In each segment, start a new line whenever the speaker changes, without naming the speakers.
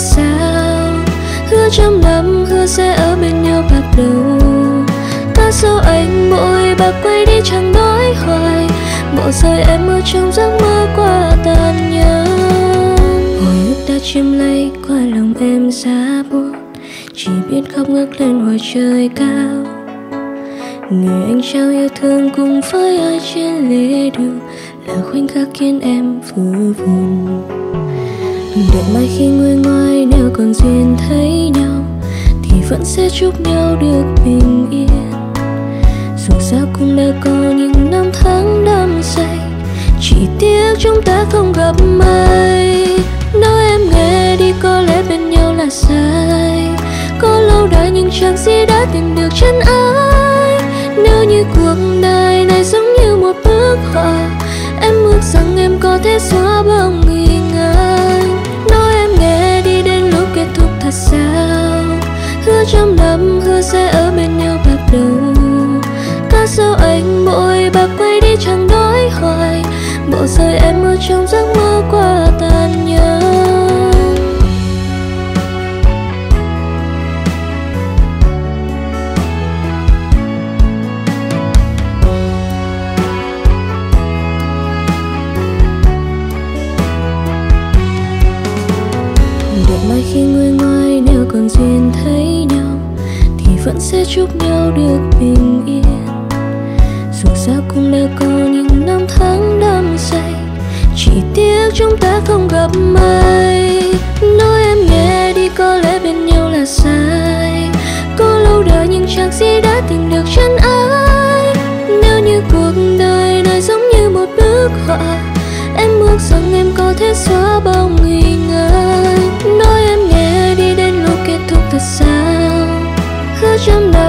sao? Hứa trăm năm hứa sẽ ở bên nhau bạc đầu ta sao anh bội bạc quay đi chẳng nói hoài. Bộ rơi em ở trong giấc mơ qua tàn nhẫn. Hồi ức đã chiếm lấy qua lòng em giá buốt. Chỉ biết khóc ngước lên hòa trời cao. Người anh trao yêu thương cùng với ai trên lề đường. Là khoảnh khắc khiến em vừa vùng đợi mai khi người ngoài nếu còn duyên thấy nhau, thì vẫn sẽ chúc nhau được bình yên. Dù sao cũng đã có những năm tháng đắm say, chỉ tiếc chúng ta không gặp may. Nói em nghe đi có lẽ bên nhau là sai, có lâu đã nhưng chẳng gì đã tìm được chân ai. Nếu như cuộc đời này giống như một bức họa em ước rằng em có thể xóa bao nghi ngờ sao? Hứa trăm năm hứa sẽ ở bên nhau bạc đầu. Ta sao anh bội bạc quay đi chẳng nói hoài? Bộ rơi em ở trong giấc mơ qua duyên thấy nhau thì vẫn sẽ chúc nhau được bình yên. Dù sao cũng đã có những năm tháng đắm say, chỉ tiếc chúng ta không gặp may. Nói em nghe đi có lẽ bên nhau là sai. Có lâu đời nhưng chẳng gì đã tìm được chân ai. Nếu như cuộc đời này giống như một bức họa em ước rằng em có thể xóa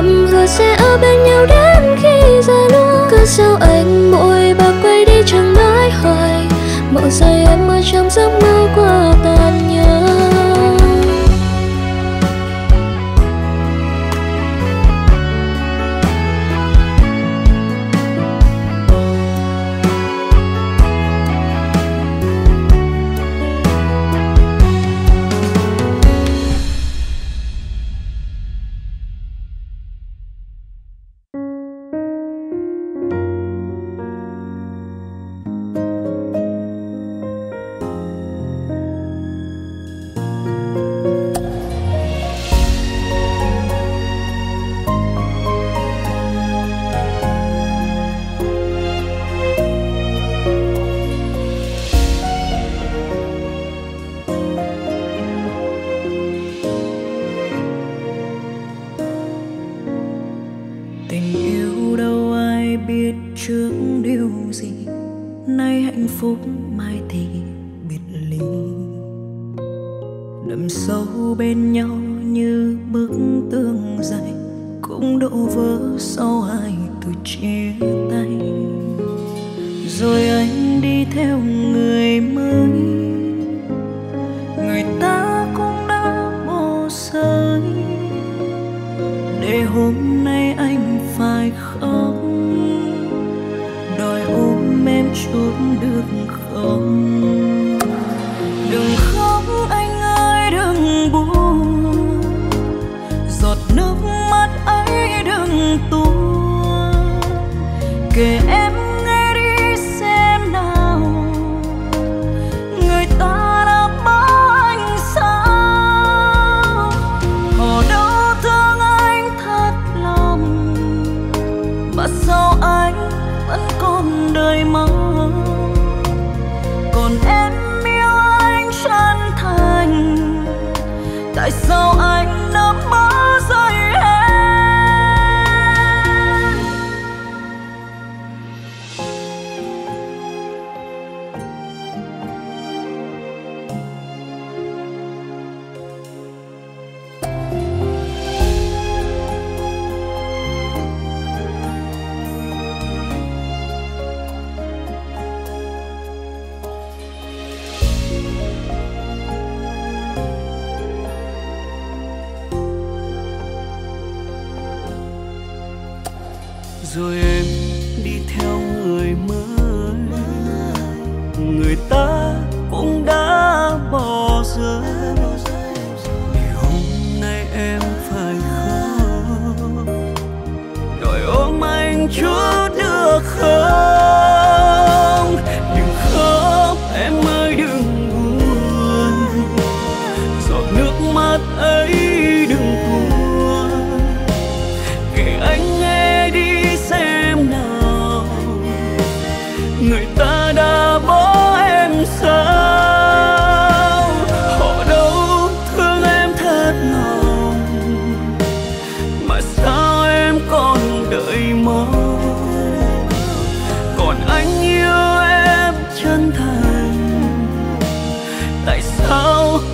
lắm rồi hứa sẽ ở bên nhau đến khi già nua Cứ sao anh mỗi bà quay đi chẳng nói hoài. Mộng rơi em ở trong giấc mơ qua tàn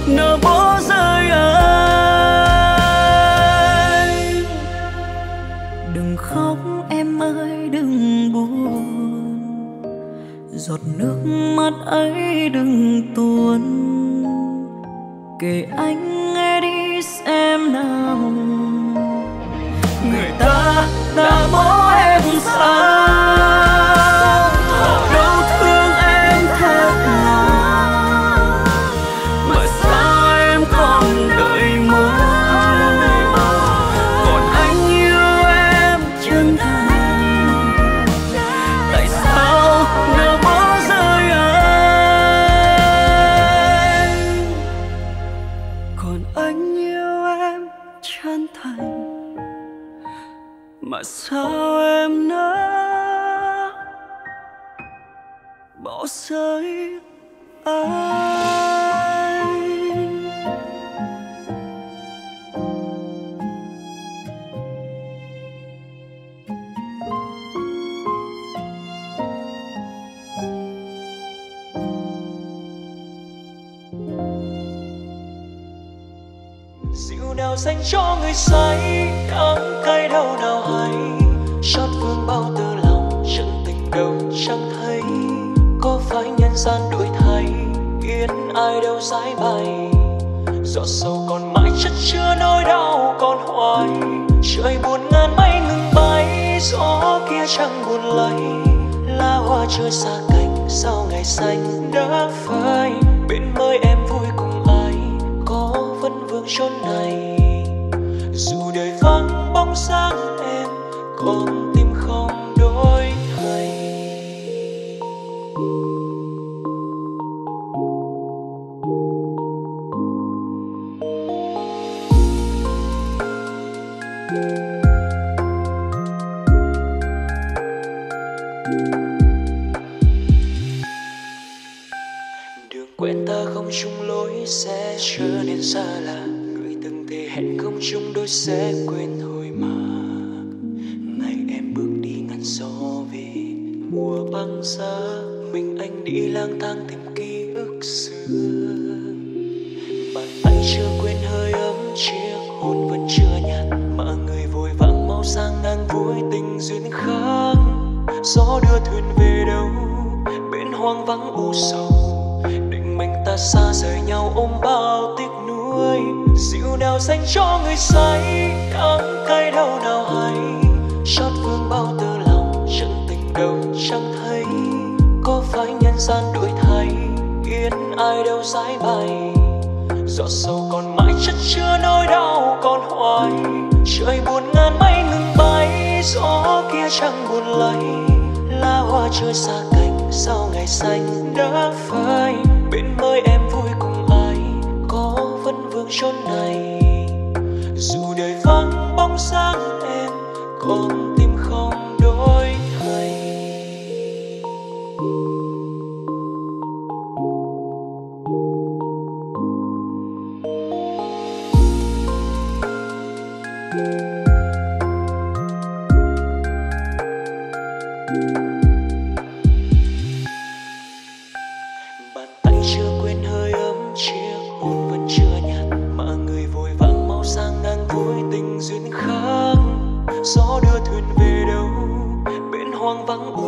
nở bỏ rơi anh. đừng khóc em ơi, đừng buồn. Giọt nước mắt ấy đừng tuôn. Kể anh
nghe đi xem nào. Người ta đã
mỗi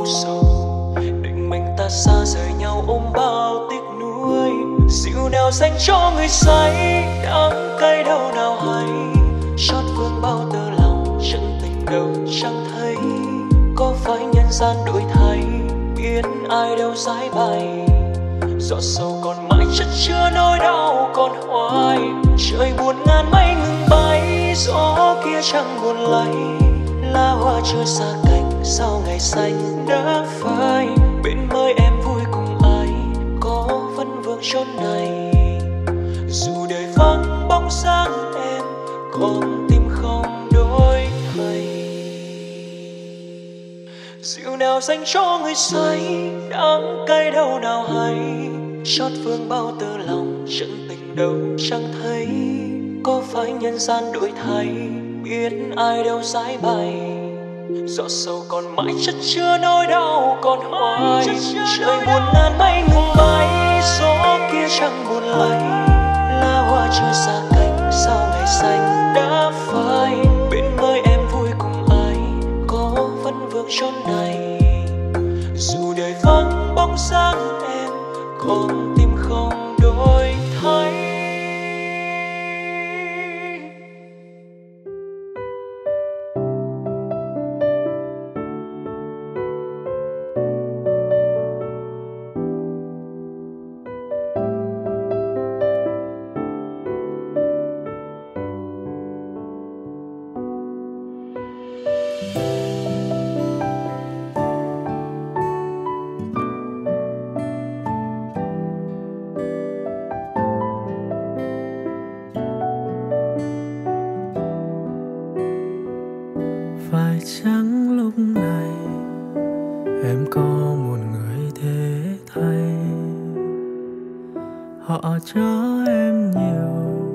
sầu định mình ta xa rời nhau ôm bao tiếc nuối. Dịu nào dành cho người say đắng cay đâu nào hay. Xót vương bao tơ lòng, chân tình đâu chẳng thấy. Có phải nhân gian đổi thay, biết ai đâu dãi bay giọt sầu còn mãi chất chứa nỗi đau còn hoài. Trời buồn ngàn mây ngừng bay, gió kia chẳng buồn lay lá hoa chưa xa cành sau ngày xanh đã phai? Bên mới em vui cùng ai, có vẫn vương chốn này? Dù đời vắng bóng sáng em còn tim không đổi thay. Dịu nào dành cho người say, đắng cay đau nào hay? Chót phương bao tư lòng, chân tình đâu chẳng thấy? Có phải nhân gian đổi thay? Biết ai đâu giải bày giọt sâu còn mãi chất chứa nỗi đau còn hoài. Trời buồn ngàn mây ngừng bay gió kia chẳng buồn lay lá hoa chưa xa cành sau ngày xanh đã phai? Bên mới em vui cùng ai có vẫn vương chốn này? Dù đời vắng bóng sáng
cho em nhiều.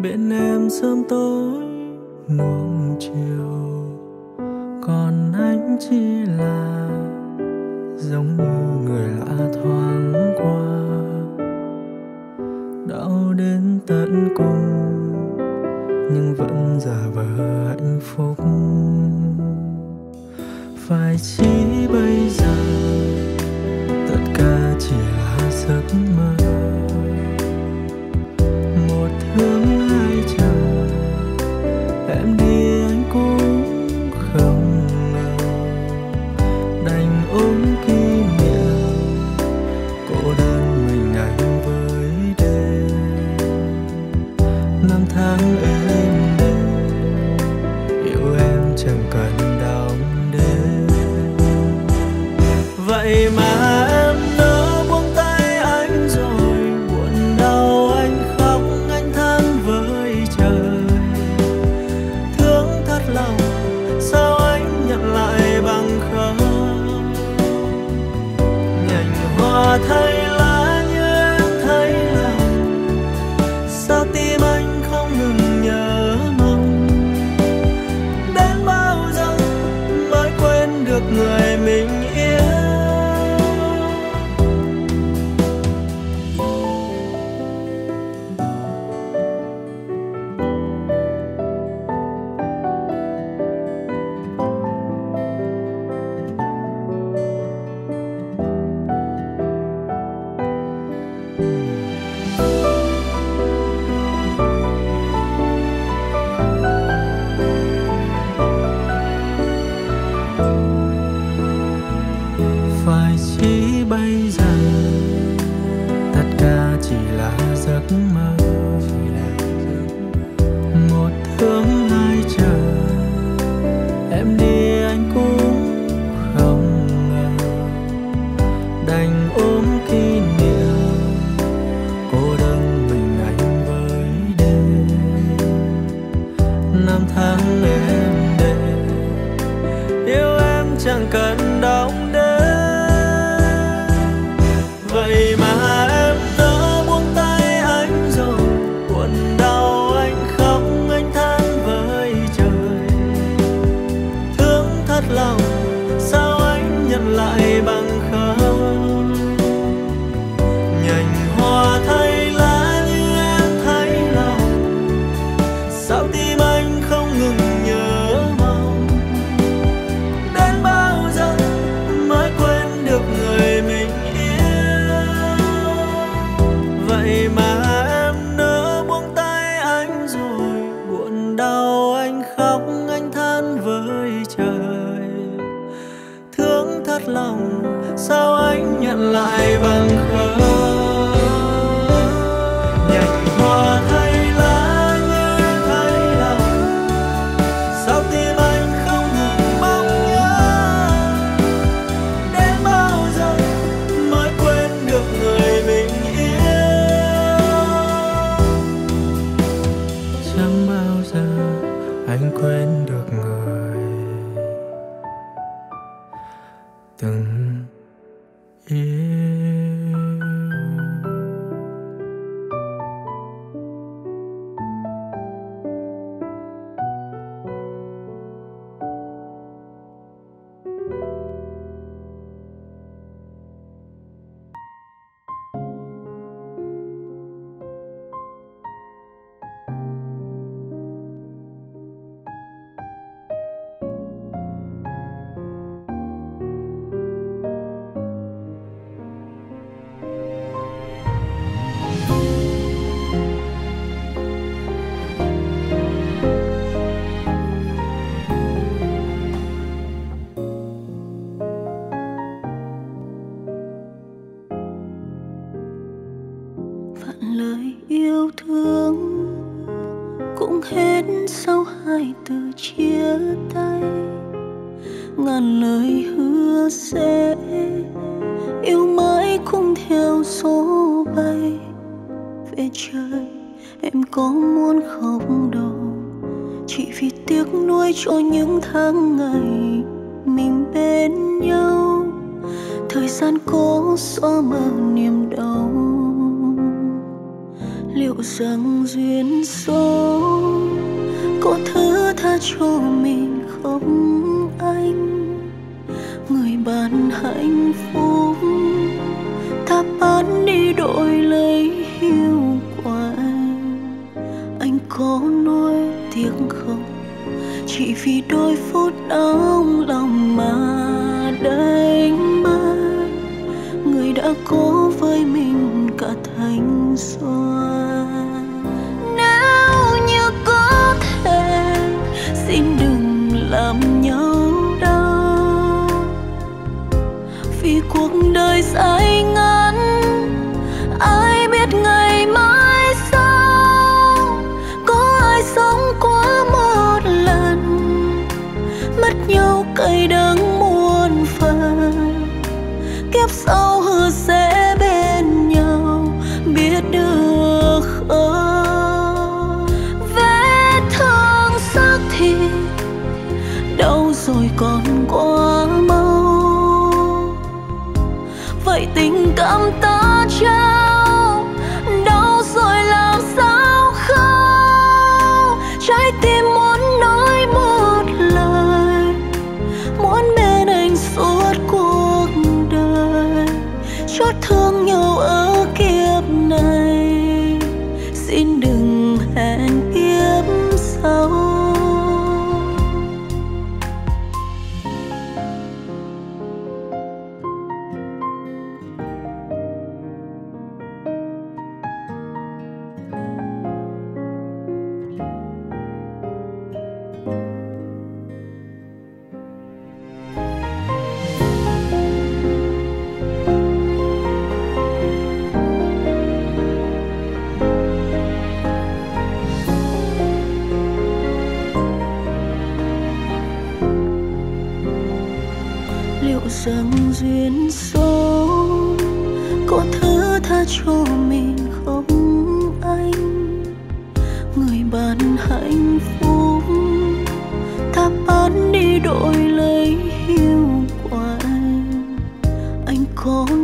Bên em sớm tối, nuông chiều. Còn anh chỉ là giống như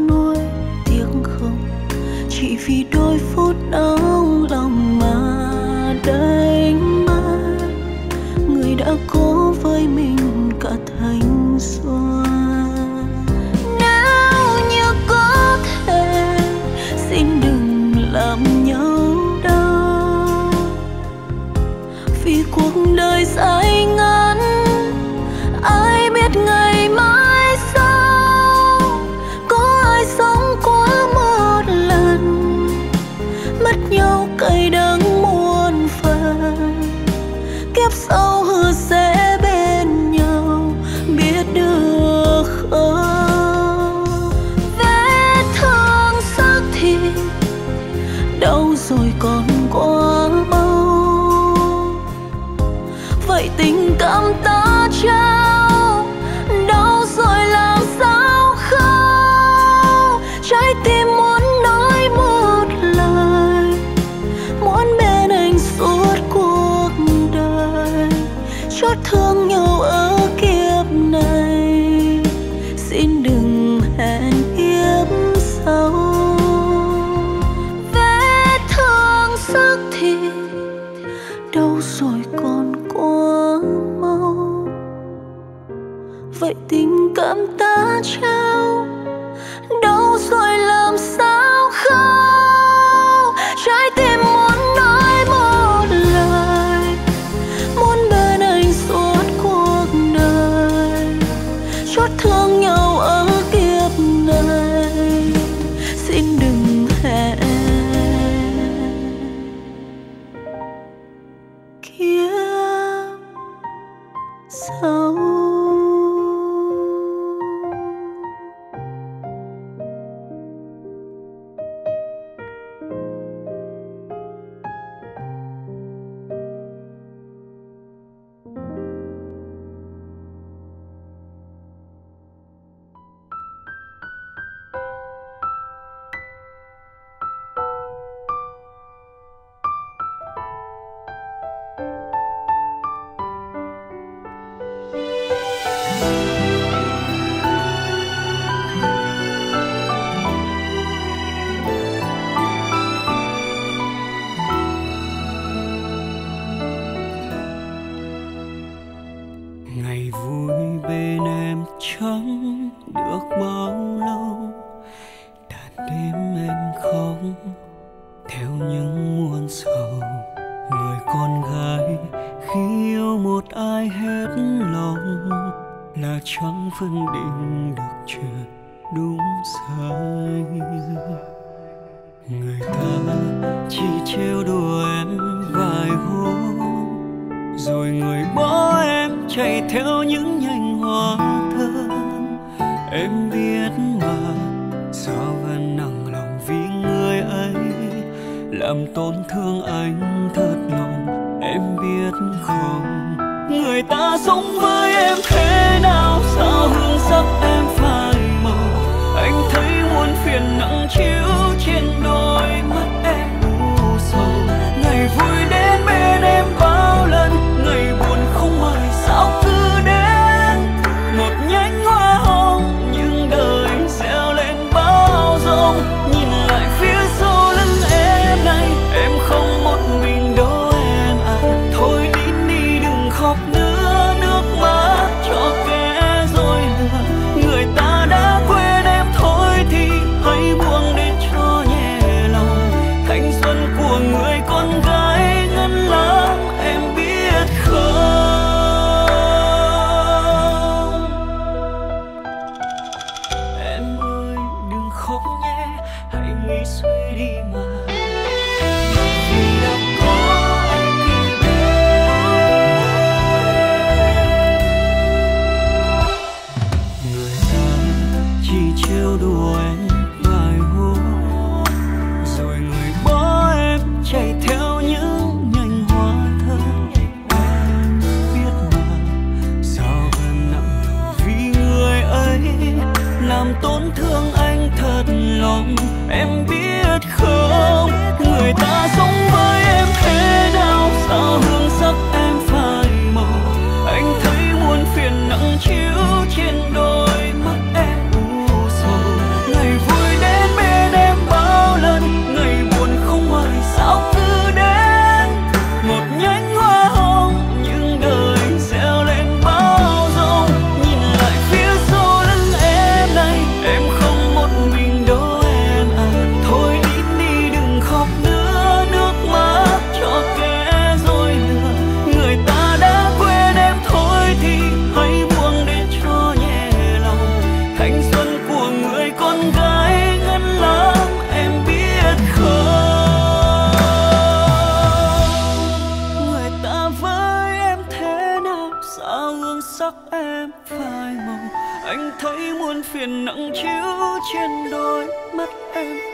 nói tiếc không? Chỉ vì đôi phút nóng lòng mà đánh mất. Người đã cố với mình cả thành xuân. Nếu như có thể, xin đừng làm nhau đau. Vì cuộc đời dài
ngang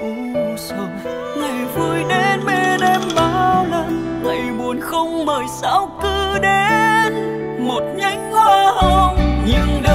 u sầu. Ngày vui đến bên em bao lần, ngày buồn không mời sao cứ đến. Một nhánh hoa hồng, nhưng đời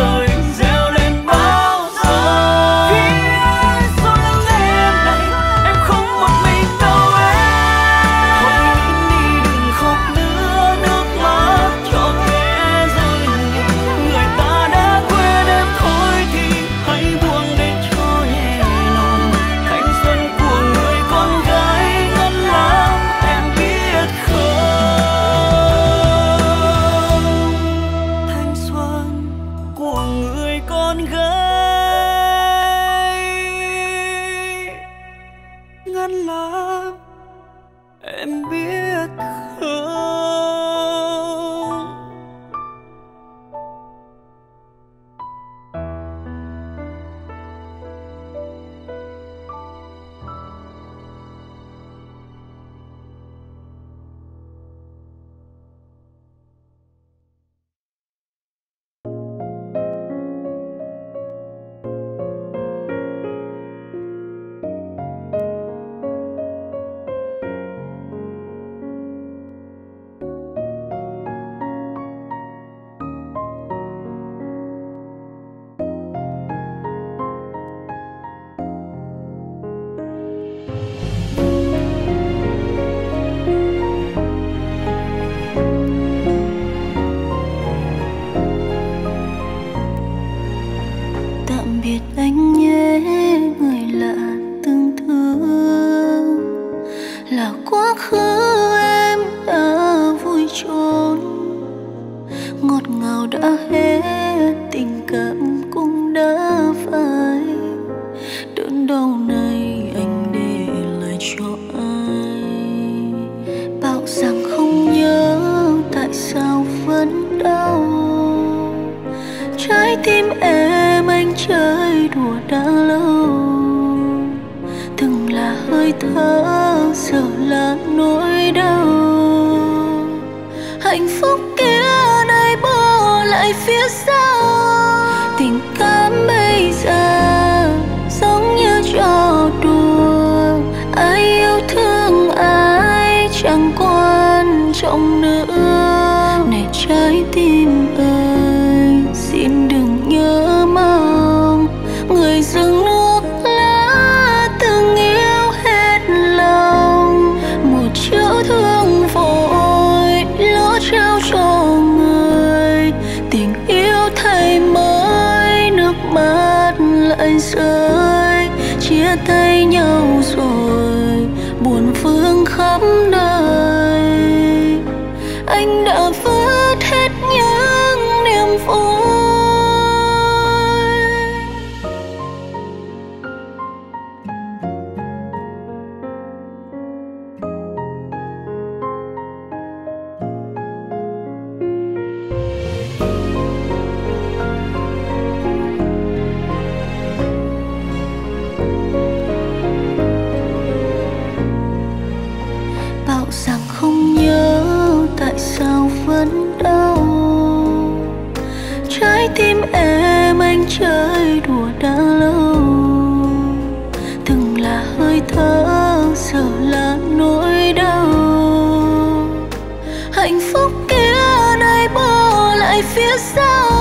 lại phía sau.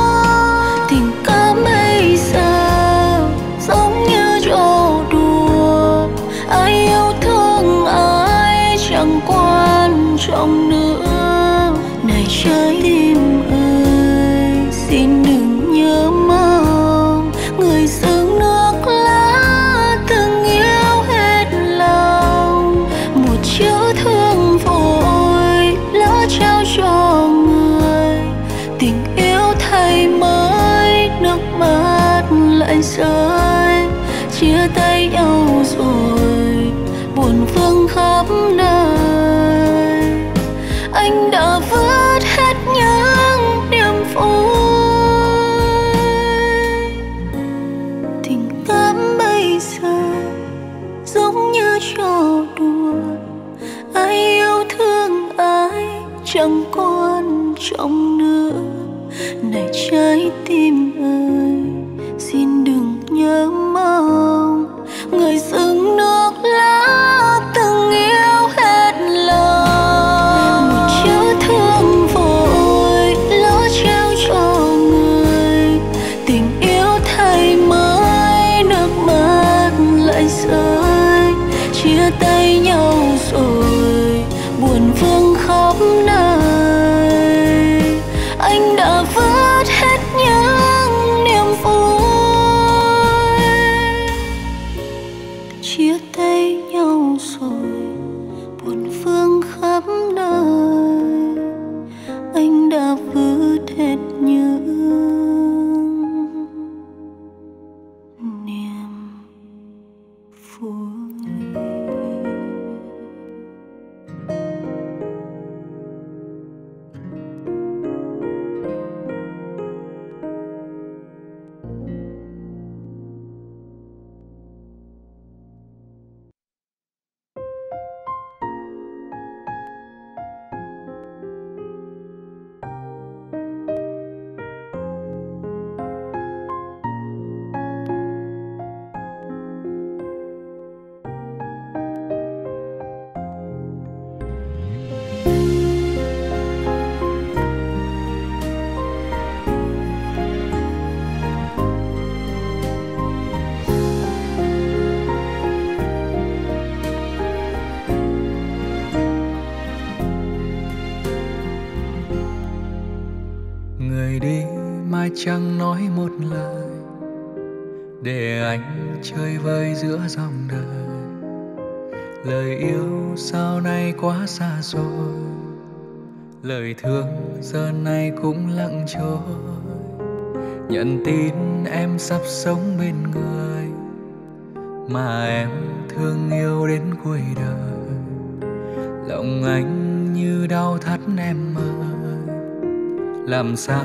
Tình cờ mấy giờ giống như trò đùa ai yêu thương ai chẳng quan trọng.
chẳng nói một lời để anh chơi vơi giữa dòng đời. Lời yêu sau này quá xa rồi, lời thương giờ này cũng lặng trôi. Nhận tin em sắp sống bên người mà em thương yêu đến cuối đời. Lòng anh như đau thắt em ơi, làm sao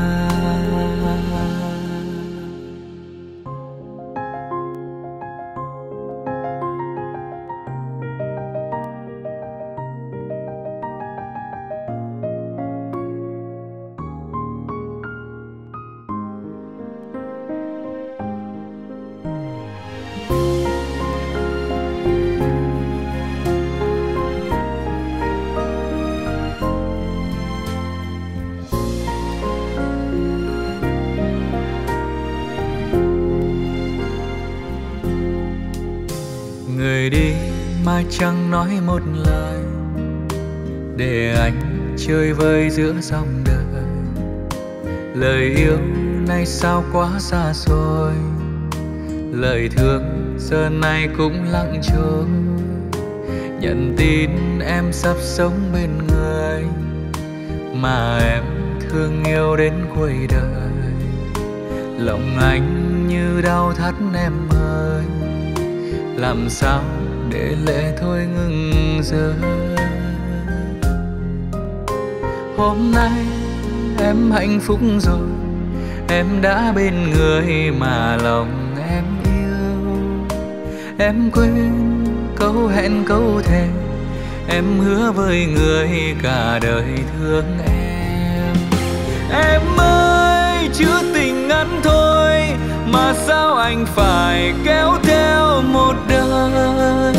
Chơi vơi giữa dòng đời. Lời yêu nay sao quá xa xôi. Lời thương giờ này cũng lặng trôi. Nhận tin em sắp sống bên người, mà em thương yêu đến cuối đời. Lòng anh như đau thắt em ơi, làm sao để lệ thôi ngừng rơi? Hôm nay em hạnh phúc rồi. Em đã bên người mà lòng em yêu. Em quên câu hẹn câu thề. Em hứa với người cả đời thương em. Em ơi, chữ tình ngắn thôi mà sao anh phải kéo theo một đời?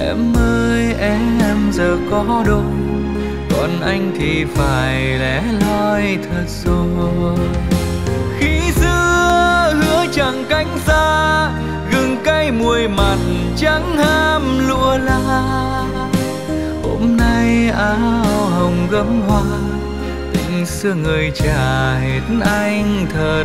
Em ơi, em giờ có đôi còn anh thì phải lẻ loi thật rồi. Khi xưa hứa chẳng cánh xa, gừng cay muối mặn chẳng ham lụa la. Hôm nay áo hồng gấm hoa, tình xưa người trả hết anh thật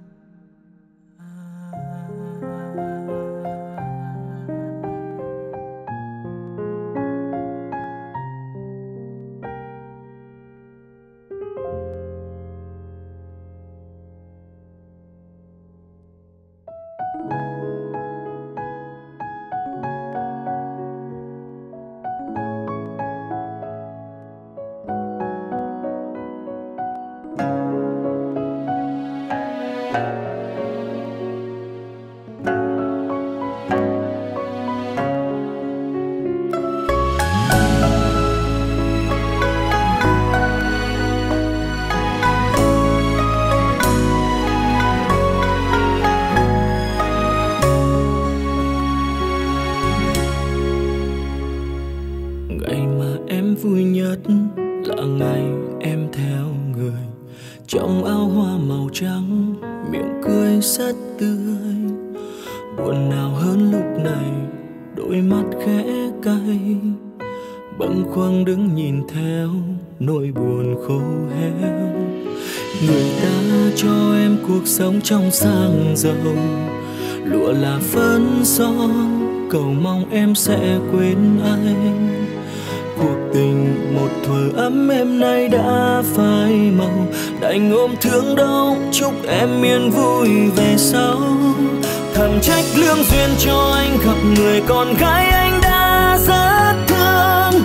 dâu. Lụa là phấn son, cầu mong em sẽ quên anh cuộc tình một thuở ấm em nay đã phai màu. Đành ôm thương đau, chúc em yên vui về sau. Thầm trách lương duyên cho anh, gặp người con gái anh đã rất thương.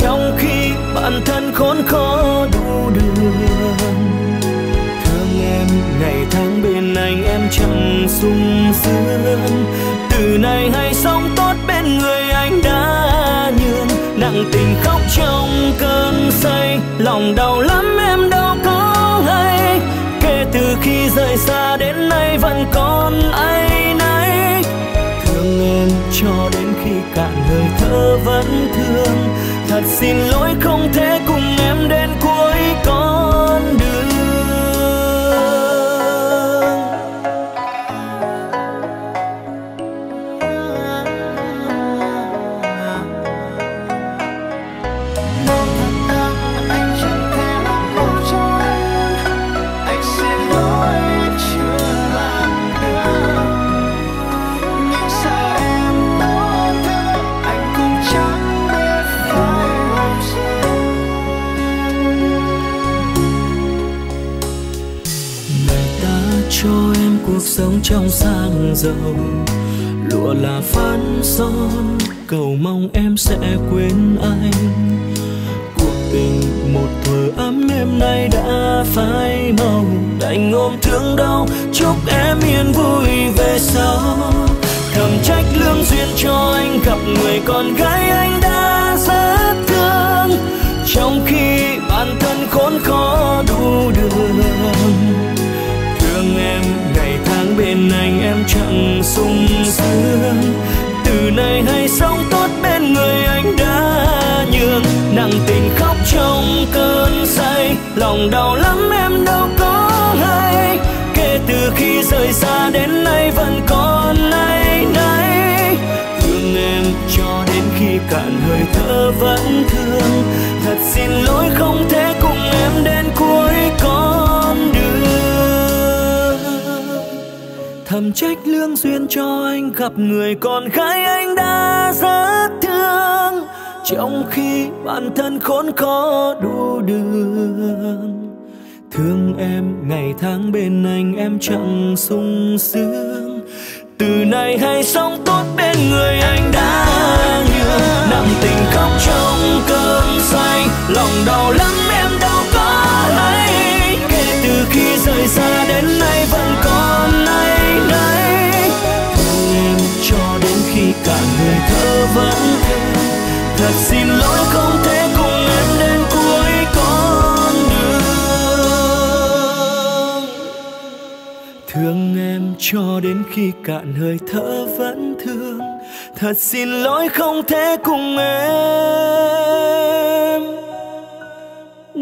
Trong khi bản thân khốn khó đủ đường. Thương em ngày tháng em chẳng sung sướng. Từ nay hay sống tốt bên người anh đã nhường. Nặng tình khóc trong cơn say, lòng đau lắm em đâu có hay kể từ khi rời xa đến nay vẫn còn ai nấy. Thương em cho đến khi cạn hơi thở vẫn thương. Thật xin lỗi không thể sang lụa là phán son, cầu mong em sẽ quên anh. Cuộc tình một thời ấm em nay đã phai màu. Đành ôm thương đau, chúc em yên vui về sau. Thầm trách lương duyên cho anh, gặp người con gái anh đã rất thương. Trong khi bản thân khốn khó đủ đường sung sướng. Từ nay hãy sống tốt bên người anh đã nhường. Nặng tình khóc trong cơn say, lòng đau lắm em đâu có hay. Kể từ khi rời xa đến nay vẫn còn nay nay thương em cho đến khi cạn hơi thở vẫn thương. Thật xin lỗi không thể cùng em đến cuối con thầm trách lương duyên cho anh, gặp người con gái anh đã rất thương. Trong khi bản thân khốn khó đủ đường. Thương em ngày tháng bên anh, em chẳng sung sướng. Từ nay hãy sống tốt bên người anh đã nhường. Nặng tình khóc trong cơn say, lòng đau lắm em đâu có hay. Kể từ khi rời xa đến nay vẫn cả người thơ vẫn thương thật xin lỗi không thể cùng em đến cuối con đường. Thương em cho đến khi cạn hơi thở vẫn thương. Thật xin lỗi không thể cùng em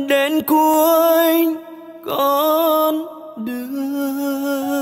đến cuối con đường.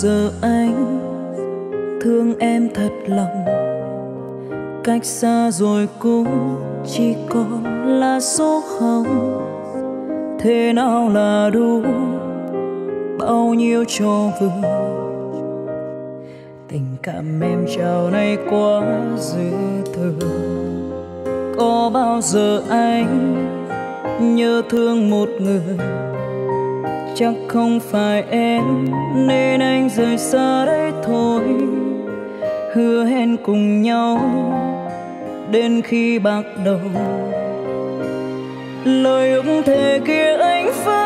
Giờ anh thương em thật lòng. Cách xa rồi cũng chỉ còn là số không. Thế nào là đủ bao nhiêu cho vừa tình cảm em trao này quá dư thừa có bao giờ anh nhớ thương một người? chắc không phải em, nên anh rời xa đấy thôi. Hứa hẹn cùng nhau đến khi bạc đầu. Lời ước thề kia anh phai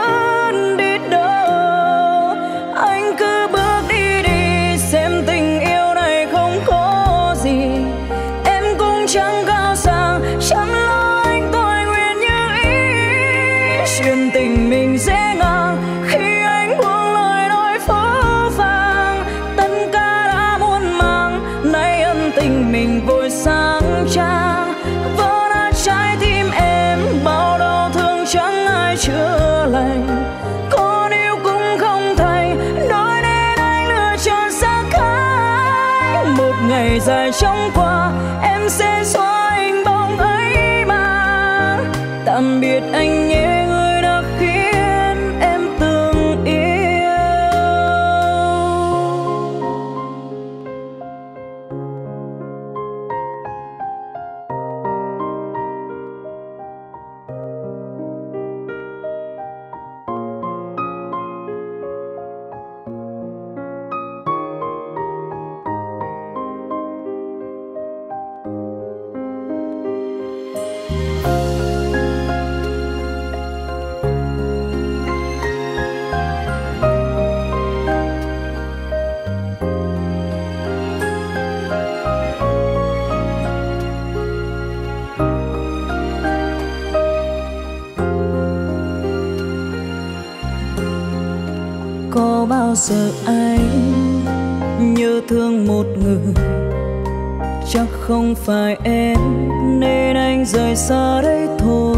phải em, nên anh rời xa đây thôi.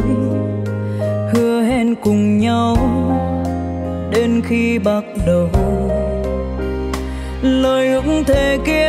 Hứa hẹn cùng nhau đến khi bắt đầu. Lời ước thề kia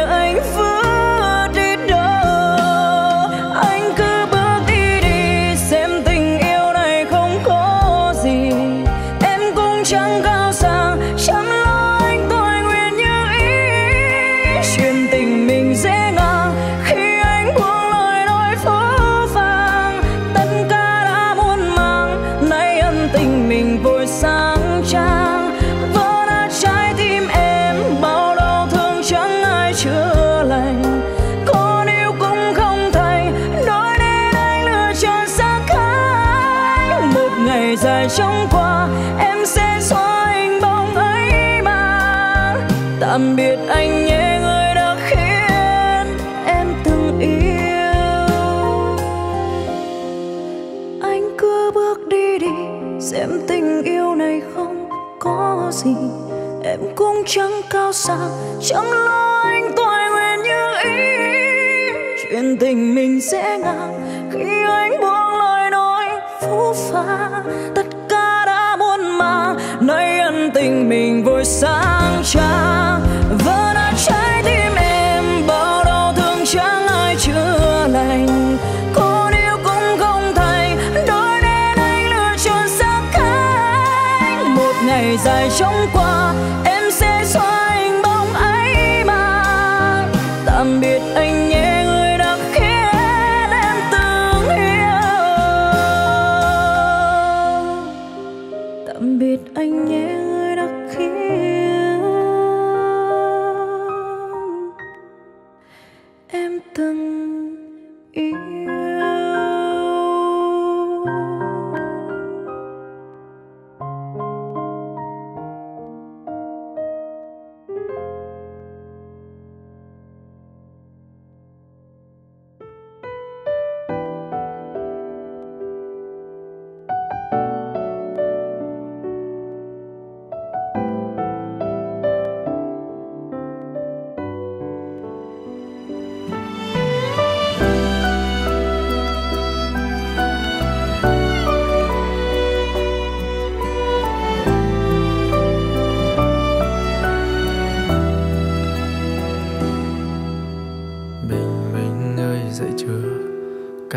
tình mình sẽ
ngã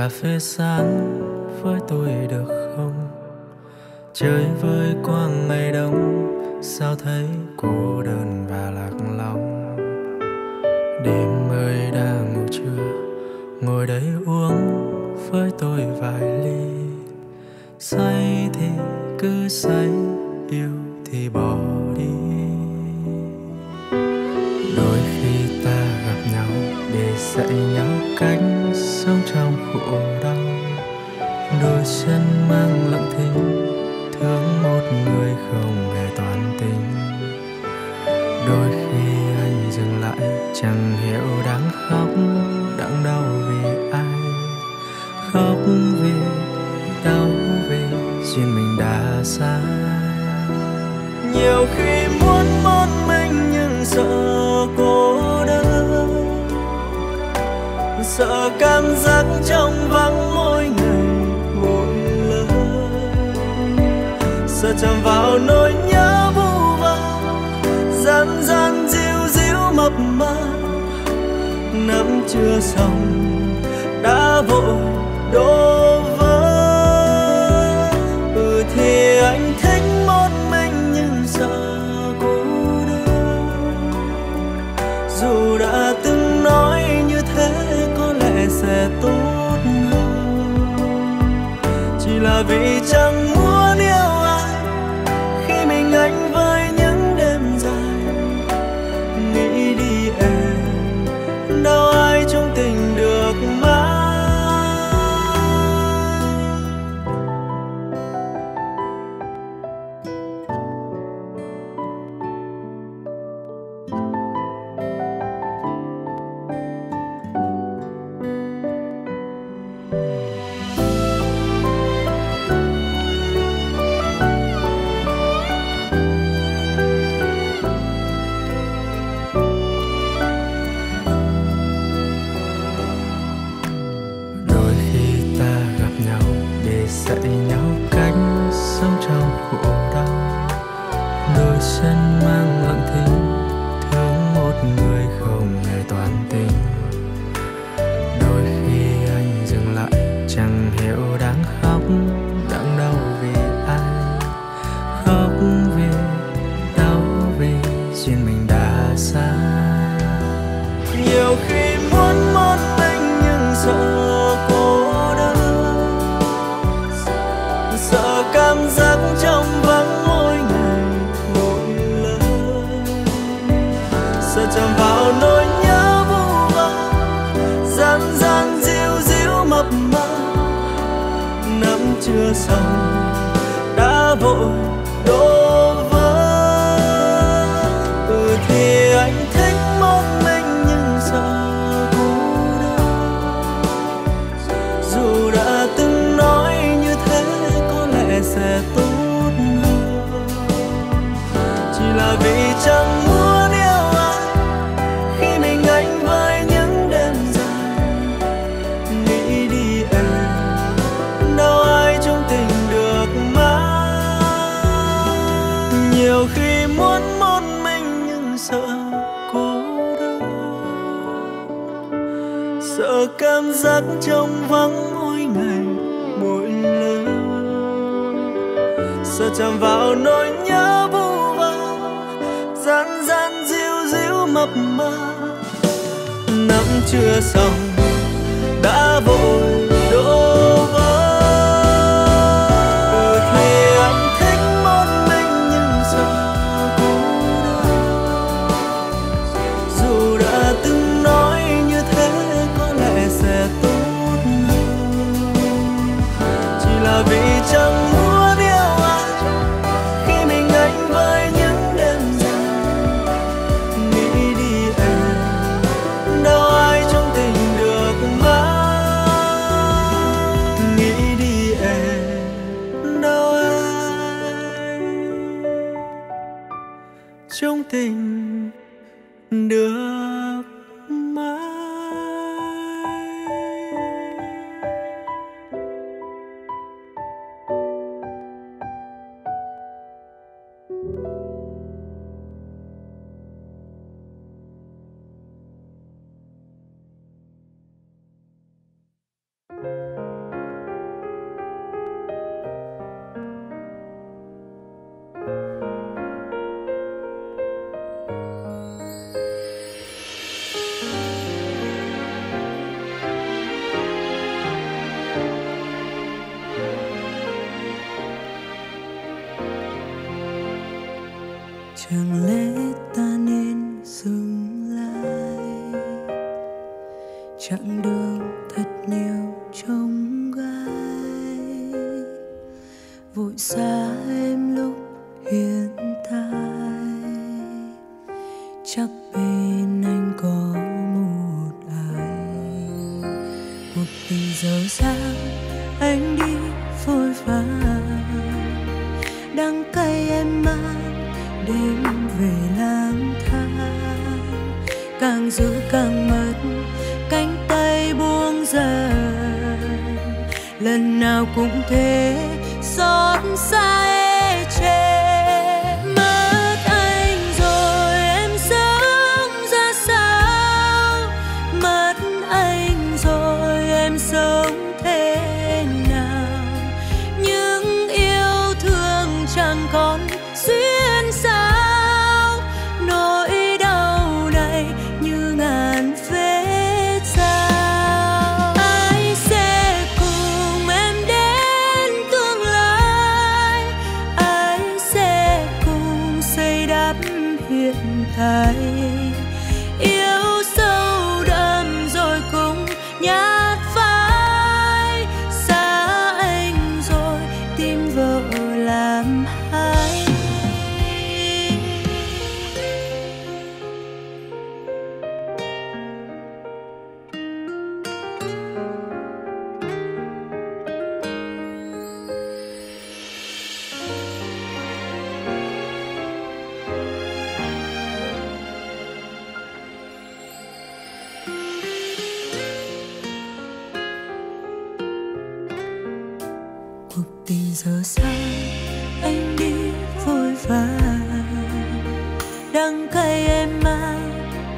cà phê sáng với tôi được không? Chơi với quang ngày đông, sao thấy cô đơn
我。chạm vào nỗi nhớ vu vơ, gian gian diu diu mập mờ. Năm chưa xong, đã vội.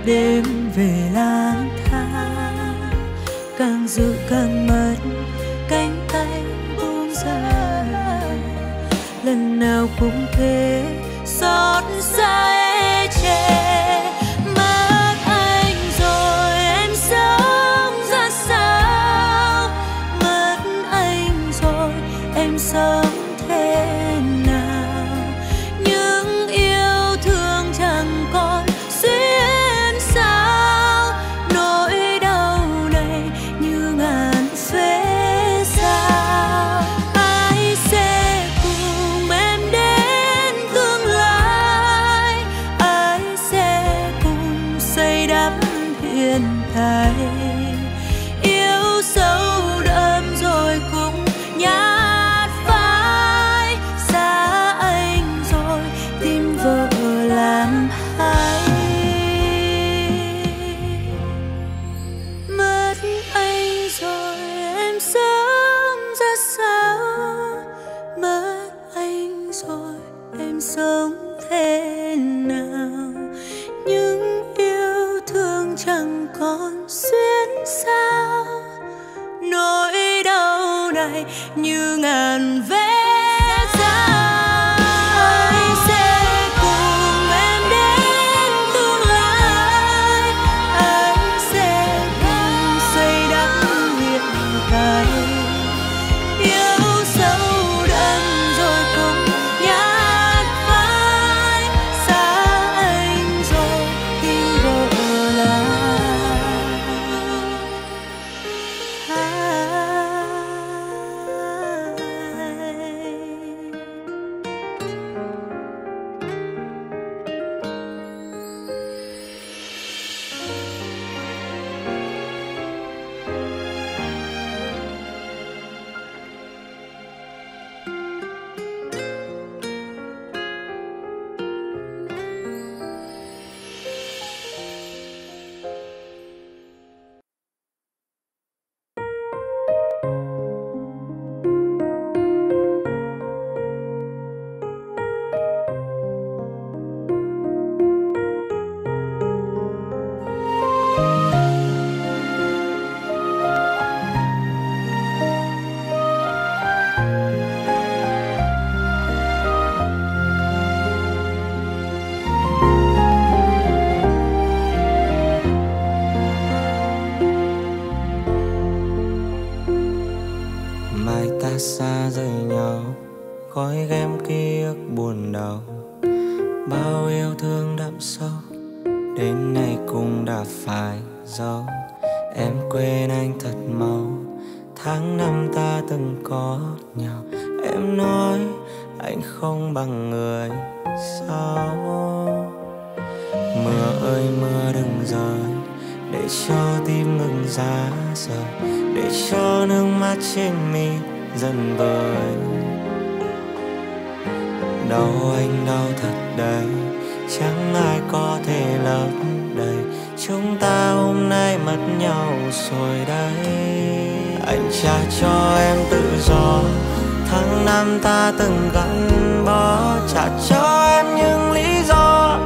Đêm về lang thang. Càng giữ càng mất cánh tay buông ra lần nào cũng thế đời chẳng ai có
thể lấp đầy. Chúng ta hôm nay mất nhau rồi đấy. Anh trả cho em tự do, tháng năm ta từng gắn bó. Trả cho em những lý do,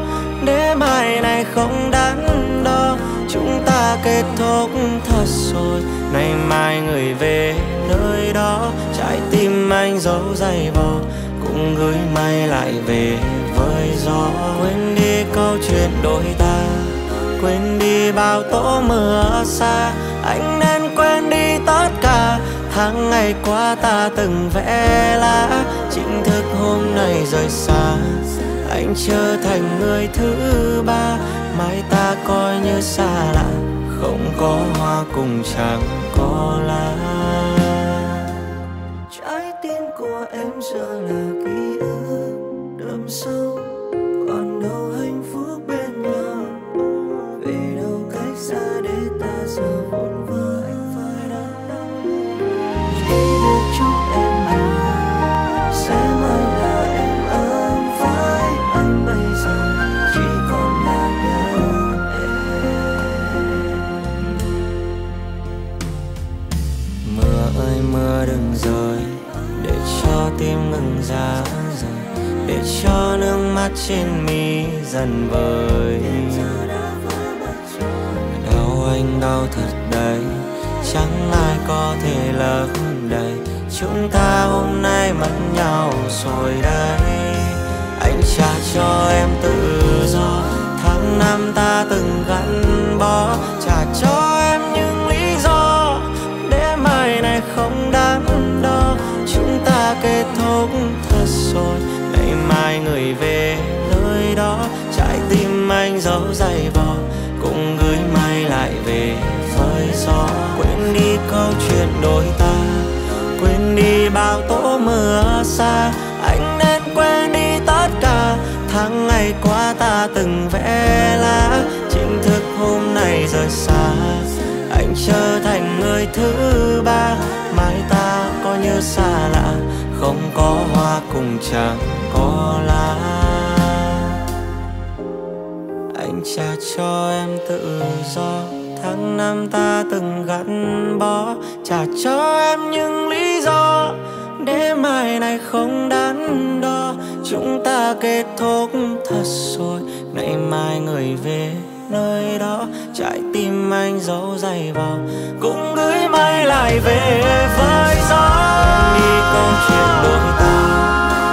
để mai này không đắn đo. Chúng ta kết thúc thật rồi, nay mai người về nơi đó. Trái tim anh giấu dày vò, cũng gửi may lại về với gió, quên đi câu chuyện đôi ta, quên đi bao tố mưa xa. Anh nên quên đi tất cả, tháng ngày qua ta từng vẽ lá. Chính thức hôm nay rời xa, anh trở thành người thứ ba. Mai ta coi như xa lạ, không có hoa cùng chẳng có lá.
Trái tim của em giờ là
giá để cho nước mắt trên mi dần vơi đau anh đau thật đấy, chẳng ai có thể lấp đầy. Chúng ta hôm nay mất nhau rồi đấy. Anh trả cho em tự do, tháng năm ta từng gắn bó, trả cho kết thúc thật rồi. Ngày mai người về nơi đó, trái tim anh giấu dày vò, cũng gửi mai lại về phơi gió. Quên đi câu chuyện đôi ta, quên đi bao tố mưa xa. Anh nên quên đi tất cả, tháng ngày qua ta từng vẽ lá. Chính thức hôm nay rời xa, anh trở thành người thứ ba. Mai ta có như xa lạ không có hoa cùng chẳng có lá. Anh trả cho em tự do, tháng năm ta từng gắn bó. Trả cho em những lý do, để mai này không đắn đo. Chúng ta kết thúc thật rồi ngày mai người về nơi đó. Trái tim anh giấu dày vào, cũng gửi mây lại về với gió. Đi câu chuyện đôi ta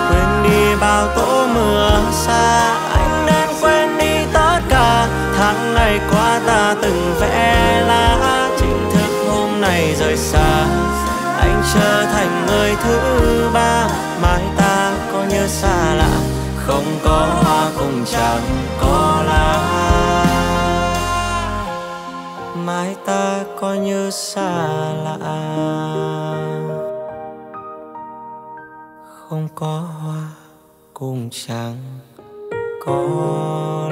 quên đi bao tố mưa xa. Anh nên quên đi tất cả, tháng ngày qua ta từng vẽ lá. Chính thức hôm nay rời xa, anh trở thành người thứ ba. Mai ta có như xa lạ, không có hoa cùng chẳng có mãi mai ta coi như xa lạ. Không có hoa cũng chẳng có